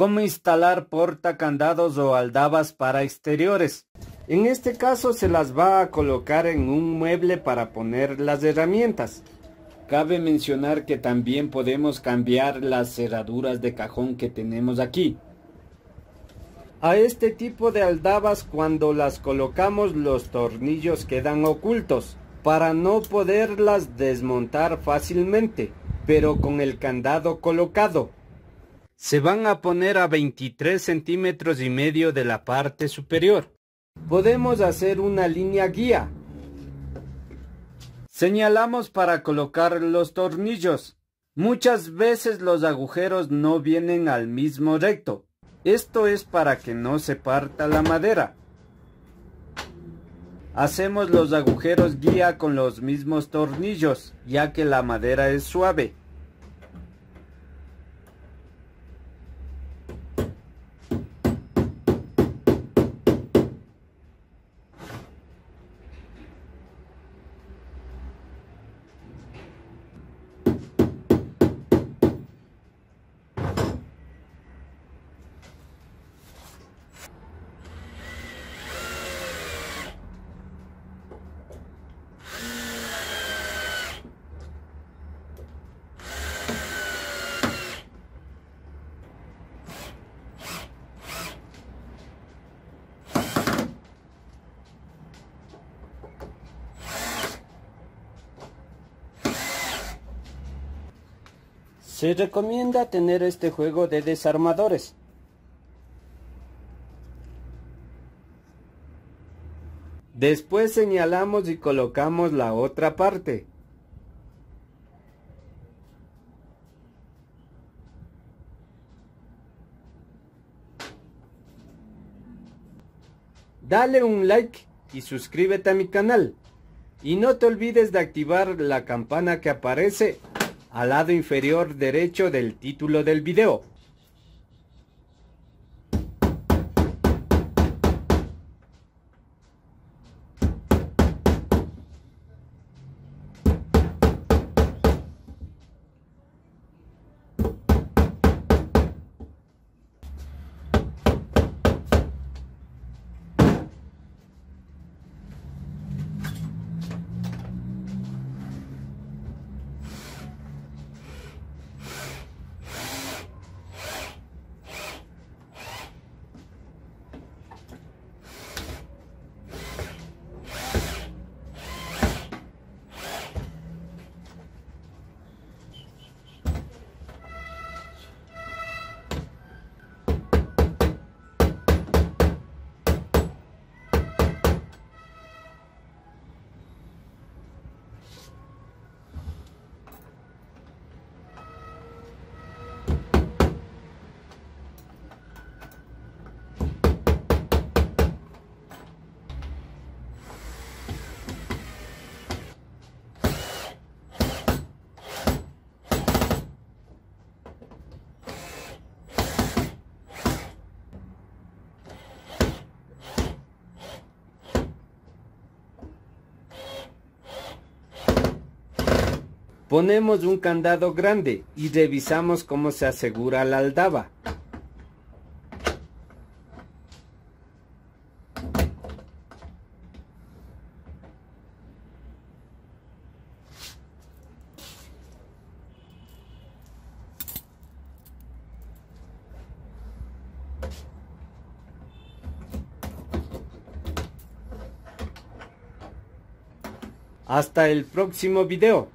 cómo instalar portacandados o aldabas para exteriores. En este caso se las va a colocar en un mueble para poner las herramientas. Cabe mencionar que también podemos cambiar las cerraduras de cajón que tenemos aquí. A este tipo de aldabas cuando las colocamos los tornillos quedan ocultos para no poderlas desmontar fácilmente, pero con el candado colocado. Se van a poner a 23 centímetros y medio de la parte superior. Podemos hacer una línea guía Señalamos para colocar los tornillos. Muchas veces los agujeros no vienen al mismo recto. Esto es para que no se parta la madera. Hacemos los agujeros guía con los mismos tornillos, ya que la madera es suave. Se recomienda tener este juego de desarmadores. Después señalamos y colocamos la otra parte. Dale un like y suscríbete a mi canal. Y no te olvides de activar la campana que aparece al lado inferior derecho del título del video. Ponemos un candado grande y revisamos cómo se asegura la aldaba. Hasta el próximo video.